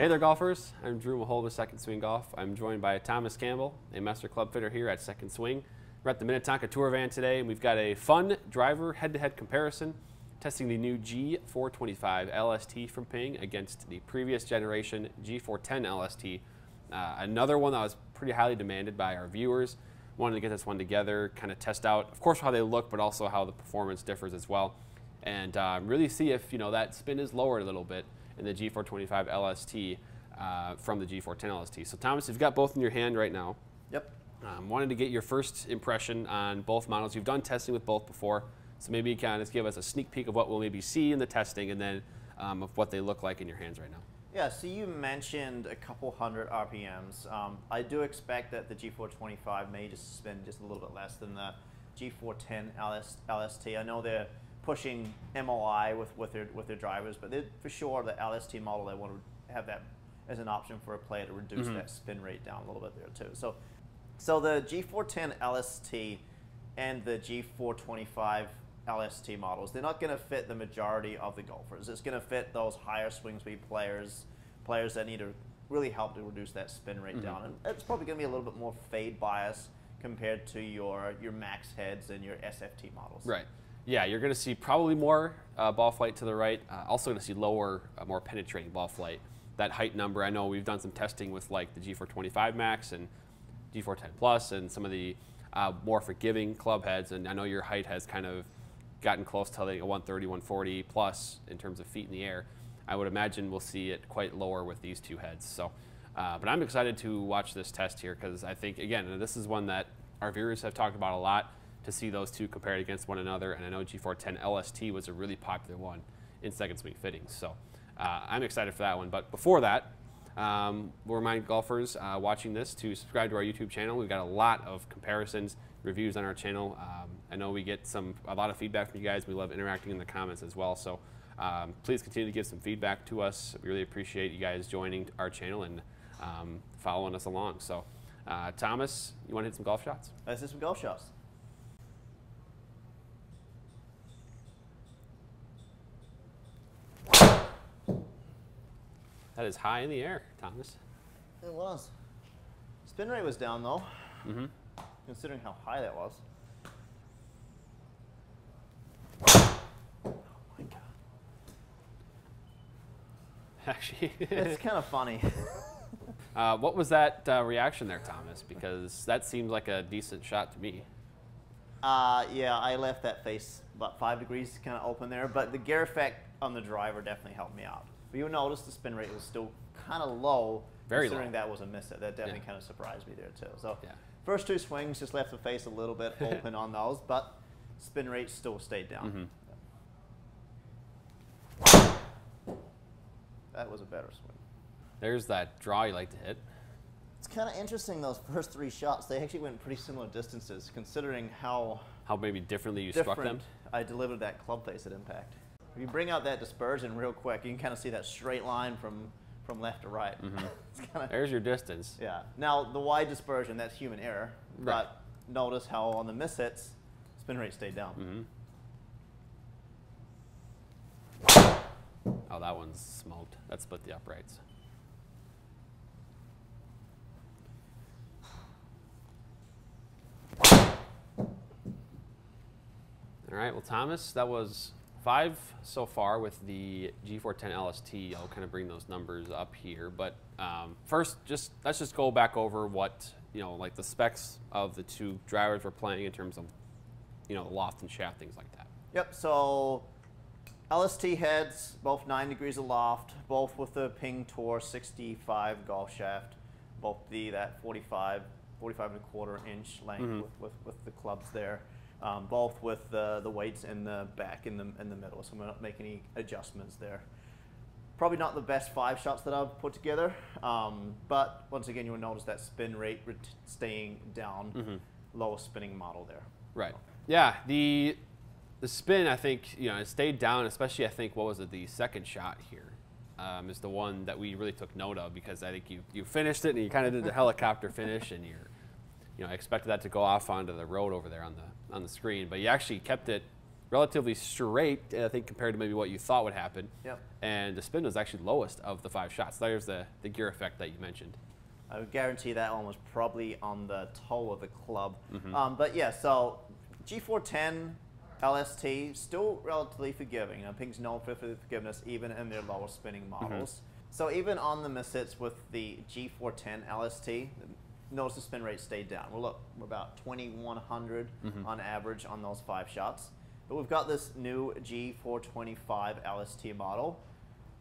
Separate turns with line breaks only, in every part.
Hey there, golfers. I'm Drew Mahowald with Second Swing Golf. I'm joined by Thomas Campbell, a master club fitter here at Second Swing. We're at the Minnetonka Tour Van today, and we've got a fun driver head-to-head comparison, testing the new G425 LST from Ping against the previous generation G410 LST. Uh, another one that was pretty highly demanded by our viewers. Wanted to get this one together, kind of test out, of course, how they look, but also how the performance differs as well, and uh, really see if you know that spin is lowered a little bit in the G425 LST uh, from the G410 LST. So Thomas, you've got both in your hand right now.
Yep.
Um, wanted to get your first impression on both models. You've done testing with both before, so maybe you can just give us a sneak peek of what we'll maybe see in the testing and then um, of what they look like in your hands right now.
Yeah, so you mentioned a couple hundred RPMs. Um, I do expect that the G425 may just spend just a little bit less than the G410 LS, LST. I know they're pushing MOI with, with, their, with their drivers, but for sure the LST model, they want to have that as an option for a player to reduce mm -hmm. that spin rate down a little bit there too. So, so the G410 LST and the G425 LST models, they're not going to fit the majority of the golfers. It's going to fit those higher swing speed players, players that need to really help to reduce that spin rate mm -hmm. down. And it's probably going to be a little bit more fade bias compared to your your max heads and your SFT models.
Right yeah, you're going to see probably more uh, ball flight to the right. Uh, also going to see lower, uh, more penetrating ball flight. That height number, I know we've done some testing with like the G425 Max and G410 Plus and some of the uh, more forgiving club heads. And I know your height has kind of gotten close to like 130, 140 plus in terms of feet in the air. I would imagine we'll see it quite lower with these two heads. So, uh, but I'm excited to watch this test here because I think again, this is one that our viewers have talked about a lot to see those two compared against one another. And I know G410 LST was a really popular one in second swing fittings. So uh, I'm excited for that one. But before that, um, we'll remind golfers uh, watching this to subscribe to our YouTube channel. We've got a lot of comparisons, reviews on our channel. Um, I know we get some a lot of feedback from you guys. We love interacting in the comments as well. So um, please continue to give some feedback to us. We really appreciate you guys joining our channel and um, following us along. So uh, Thomas, you want to hit some golf shots?
Let's hit some golf shots.
That is high in the air, Thomas.
It was. Spin rate was down though. Mm-hmm. Considering how high that was.
Oh my god. Actually,
it's kind of funny.
uh, what was that uh, reaction there, Thomas? Because that seems like a decent shot to me.
Uh, yeah, I left that face about five degrees kind of open there, but the gear effect on the driver definitely helped me out. But you'll notice the spin rate was still kind of low,
Very
considering
low.
that was a miss. That definitely yeah. kind of surprised me there too. So
yeah.
first two swings just left the face a little bit open on those, but spin rate still stayed down. Mm -hmm. That was a better swing.
There's that draw you like to hit.
It's kind of interesting those first three shots. They actually went pretty similar distances, considering how
how maybe differently you struck them.
I delivered that club face at impact. If you bring out that dispersion real quick, you can kind of see that straight line from, from left to right.
Mm -hmm. kinda, There's your distance.
Yeah. Now, the wide dispersion, that's human error. Right. But notice how on the miss hits, spin rate stayed down. Mm -hmm.
Oh, that one's smoked. That split the uprights. All right, well, Thomas, that was Five so far with the G410 LST. I'll kind of bring those numbers up here. But um, first, just let's just go back over what, you know, like the specs of the two drivers we're playing in terms of, you know, loft and shaft, things like that.
Yep, so LST heads, both 9 degrees of loft, both with the Ping Tour 65 golf shaft, both the that 45, 45 and a quarter inch length mm -hmm. with, with, with the clubs there um, both with the, the weights in the back in the, in the middle, so I'm not make any adjustments there. Probably not the best five shots that I've put together, um, but once again, you'll notice that spin rate staying down, mm -hmm. lower spinning model there.
Right. Yeah. The the spin, I think, you know, it stayed down. Especially, I think, what was it? The second shot here um, is the one that we really took note of because I think you you finished it and you kind of did the helicopter finish and you're you know, I expected that to go off onto the road over there on the on the screen, but you actually kept it relatively straight, I think, compared to maybe what you thought would happen.
Yep.
And the spin was actually lowest of the five shots. There's the, the gear effect that you mentioned.
I would guarantee that one was probably on the toe of the club.
Mm-hmm.
Um, but yeah, so G410 LST still relatively forgiving. Uh, Ping's known for for forgiveness even in their lower spinning models.
Mm-hmm.
models. So even on the mishits with the G410 LST, notice the spin rate stayed down. Well, look, we're about 2100
Mm-hmm.
on average on those five shots. But we've got this new G425 LST model.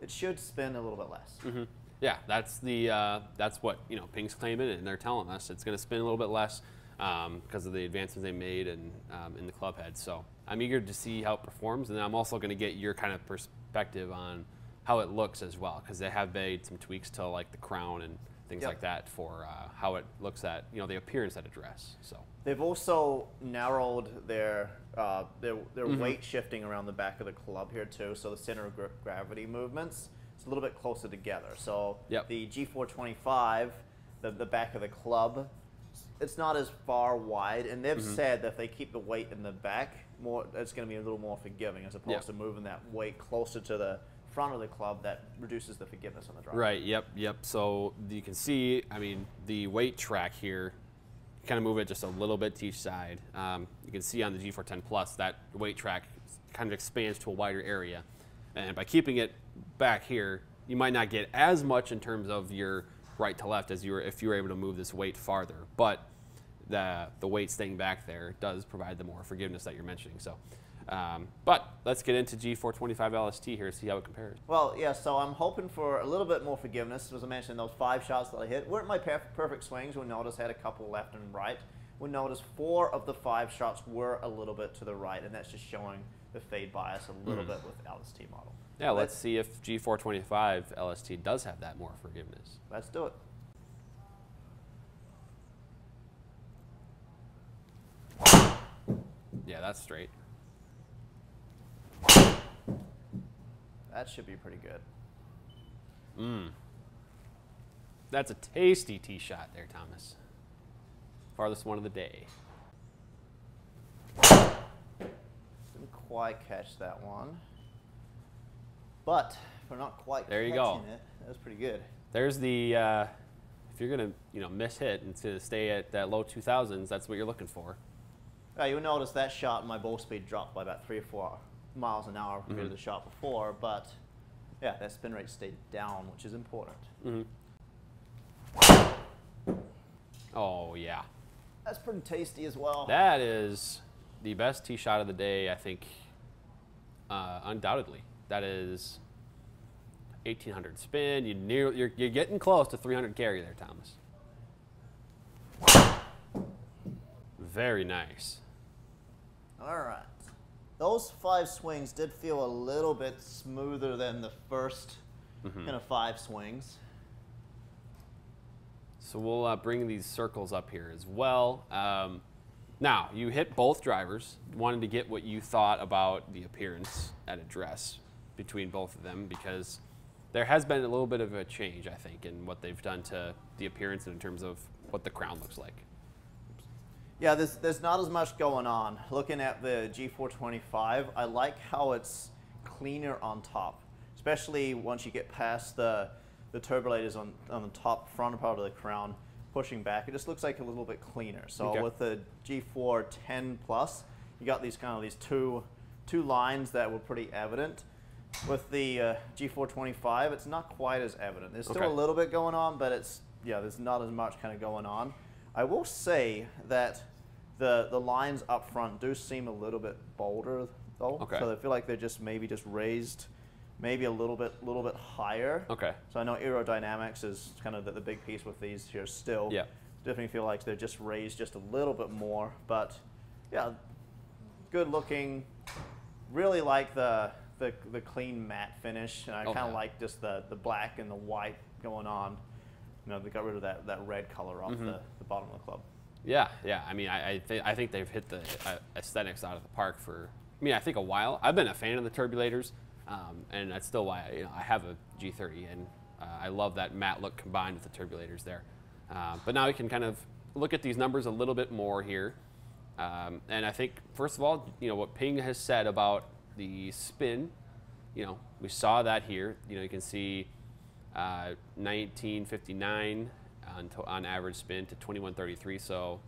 It should spin a little bit less.
hmm Yeah, that's the uh, that's what you know Ping's claiming, and they're telling us it's going to spin a little bit less because of the advancements they made and um, in the club head. So I'm eager to see how it performs, and then I'm also going to get your kind of perspective on how it looks as well, because they have made some tweaks to like the crown and things
Yep.
like that for uh, how it looks at you know the appearance at address. So
They've also narrowed their uh, their, their weight shifting around the back of the club here too, so the center of gra- gravity movements it's a little bit closer together. So
Yep.
the G425, the, the back of the club, it's not as far wide, and they've said that if they keep the weight in the back, more it's going to be a little more forgiving as opposed
Yep.
to moving that weight closer to the front of the club that reduces the forgiveness on the drive.
Right. Yep. Yep. So you can see, I mean, the weight track here, kind of move it just a little bit to each side. Um, you can see on the G410 Plus that weight track kind of expands to a wider area, and by keeping it back here, you might not get as much in terms of your right to left as you were if you were able to move this weight farther. But the the weight staying back there does provide the more forgiveness that you're mentioning. So. Um, but let's get into G425 LST here, see how it compares.
Well, yeah, so I'm hoping for a little bit more forgiveness. As I mentioned, those five shots that I hit weren't my perf- perfect swings. We'll notice had a couple left and right. We'll notice four of the five shots were a little bit to the right, and that's just showing the fade bias a little bit with LST model.
Yeah, let's see if G425 LST does have that more forgiveness.
Let's do it.
Yeah, that's straight.
That should be pretty good.
Mmm. That's a tasty tee shot there, Thomas. Farthest one of the day.
Didn't quite catch that one. But if we're not quite
There you go.
it, that was pretty good.
There's the, uh, if you're going to, you know, miss hit and to stay at that low 2000s, that's what you're looking for.
Uh, you'll notice that shot, my ball speed dropped by about three or four miles an hour compared
Mm-hmm.
to the shot before, but yeah, that spin rate stayed down, which is important.
hmm Oh, yeah.
That's pretty tasty as well.
That is the best tee shot of the day, I think, uh, undoubtedly. That is 1800 spin. You near, you're, you're getting close to 300 carry there, Thomas. Very nice.
All right. Those five swings did feel a little bit smoother than the 1st
Mm-hmm.
kind of five swings.
So we'll uh, bring these circles up here as well. Um, now, you hit both drivers. Wanted to get what you thought about the appearance at address between both of them because there has been a little bit of a change, I think, in what they've done to the appearance and in terms of what the crown looks like.
Yeah, there's, there's not as much going on. Looking at the G425, I like how it's cleaner on top, especially once you get past the, the turbulators on, on the top front part of the crown, pushing back. It just looks like a little bit cleaner. So
Okay.
with the G410 Plus, you got these kind of these two, two lines that were pretty evident. With the uh, G425, it's not quite as evident. There's still
Okay.
a little bit going on, but it's yeah, there's not as much kind of going on. I will say that the the lines up front do seem a little bit bolder though.
Okay.
So I feel like they're just maybe just raised maybe a little bit little bit higher.
Okay.
So I know aerodynamics is kind of the, the big piece with these here still.
Yeah.
Definitely feel like they're just raised just a little bit more, but yeah, good looking. Really like the the, the clean matte finish, and I
Oh,
kind of
yeah.
like just the, the black and the white going on. You know, they got rid of that, that red color off
Mm-hmm.
the, the bottom of the club.
Yeah, yeah. I mean, I I, th- I think they've hit the uh, aesthetics out of the park for. I mean, I think a while. I've been a fan of the turbulators, um, and that's still why you know I have a G30, and uh, I love that matte look combined with the turbulators there. Uh, but now we can kind of look at these numbers a little bit more here. Um, and I think, first of all, you know, what Ping has said about the spin, you know, we saw that here. You know, you can see uh, 1959 on, to, on average spin to 2133. So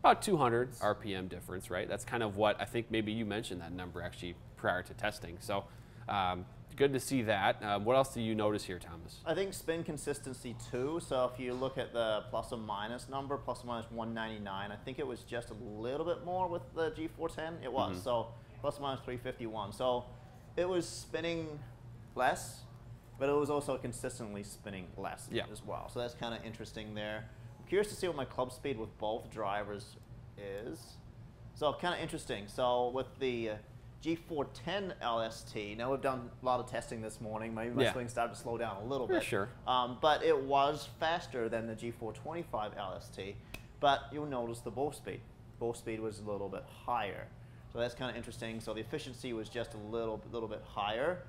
about 200 RPM difference, right? That's kind of what I think maybe you mentioned that number actually prior to testing. So um, good to see that. Uh, what else do you notice here, Thomas?
I think spin consistency too. So if you look at the plus or minus number, plus or minus 199, I think it was just a little bit more with the G410. It was. Mm -hmm. So plus or minus 351. So it was spinning less, but it was also consistently spinning less yeah. as well. So that's kind of interesting there. I'm curious to see what my club speed with both drivers is. So kind of interesting. So with the uh, G410 LST. Now we've done a lot of testing this morning. Maybe my yeah. swing started to slow down a little bit.
sure.
Um, but it was faster than the G425 LST. But you'll notice the ball speed. Ball speed was a little bit higher. So that's kind of interesting. So the efficiency was just a little, little bit higher.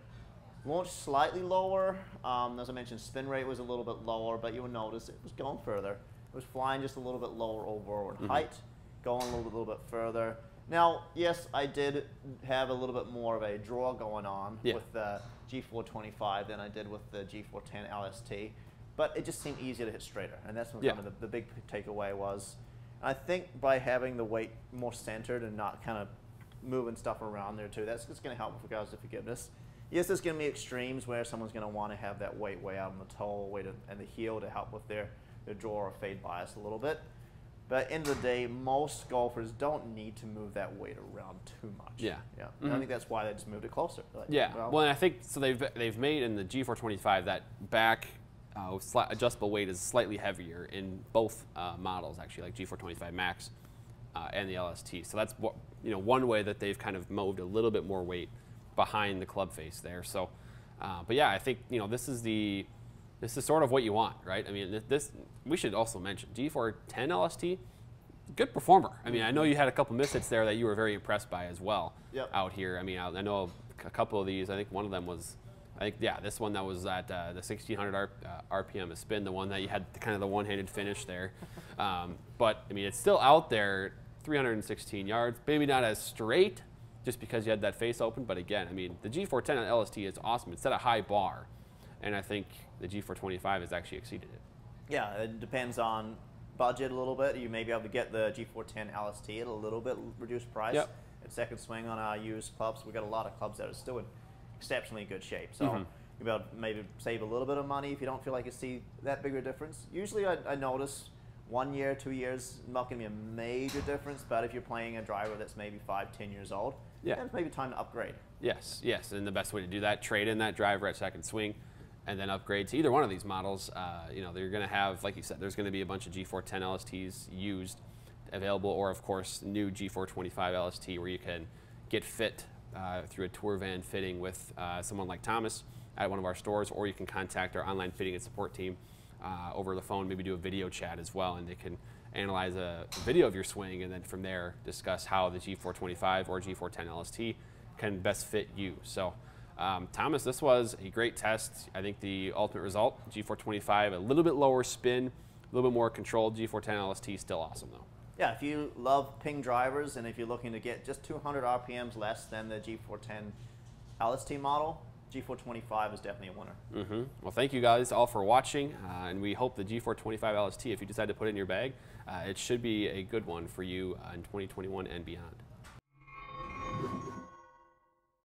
Launch slightly lower. Um, as I mentioned, spin rate was a little bit lower, but you'll notice it was going further. It was flying just a little bit lower overall mm -hmm. height, going a little bit, little bit further. Now, yes, I did have a little bit more of a draw going on yeah. with the G425 than I did with the G410 LST, but it just seemed easier to hit straighter, and that's what yeah. kind of the, the big takeaway was. I think by having the weight more centered and not kind of moving stuff around there too, that's just going to help with regards to forgiveness. Yes, there's going to be extremes where someone's going to want to have that weight way out on the toe, weight and the heel to help with their, their draw or fade bias a little bit. But end of the day, most golfers don't need to move that weight around too much.
Yeah,
yeah. Mm-hmm. I think that's why they just moved it closer.
Like, yeah. Well, well, and I think so. They've they've made in the G425 that back uh, adjustable weight is slightly heavier in both uh, models, actually, like G425 Max uh, and the LST. So that's what you know one way that they've kind of moved a little bit more weight behind the club face there. So, uh, but yeah, I think you know this is the this is sort of what you want, right? I mean, this we should also mention G410 LST, good performer. I mean, I know you had a couple misses there that you were very impressed by as well
yep.
out here. I mean, I, I, know a couple of these. I think one of them was, I think yeah, this one that was at uh, the 1600 R, uh, RPM a spin, the one that you had kind of the one-handed finish there. Um, but I mean, it's still out there, 316 yards, maybe not as straight, just because you had that face open. But again, I mean, the G410 on LST is awesome. It set a high bar, and I think the G425 has actually exceeded it.
Yeah, it depends on budget a little bit. You may be able to get the G410 LST at a little bit reduced price.
Yep.
At second swing on our used clubs, we've got a lot of clubs that are still in exceptionally good shape. So mm-hmm. you'll be able to maybe save a little bit of money if you don't feel like you see that big a difference. Usually I, I notice one year, two years, not going to be a major difference, but if you're playing a driver that's maybe five, ten years old, yeah. it's maybe time to upgrade.
Yes, yes, and the best way to do that, trade in that driver at second swing, and then upgrade to either one of these models. Uh, you know, they're going to have, like you said, there's going to be a bunch of G410 LSTs used available, or of course, new G425 LST where you can get fit uh, through a tour van fitting with uh, someone like Thomas at one of our stores, or you can contact our online fitting and support team uh, over the phone, maybe do a video chat as well, and they can analyze a video of your swing, and then from there discuss how the G425 or G410 LST can best fit you. So. Um, Thomas, this was a great test. I think the ultimate result, G425, a little bit lower spin, a little bit more controlled. G410 LST, still awesome though.
Yeah, if you love ping drivers and if you're looking to get just 200 RPMs less than the G410 LST model, G425 is definitely a winner.
Mm -hmm. Well, thank you guys all for watching, uh, and we hope the G425 LST, if you decide to put it in your bag, uh, it should be a good one for you uh, in 2021 and beyond.